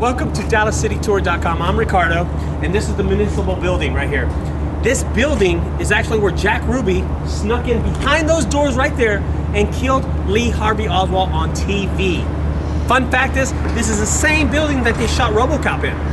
Welcome to DallasCityTour.com. I'm Ricardo, and this is the municipal building right here. This building is actually where Jack Ruby snuck in behind those doors right there and killed Lee Harvey Oswald on TV. Fun fact is, this is the same building that they shot Robocop in.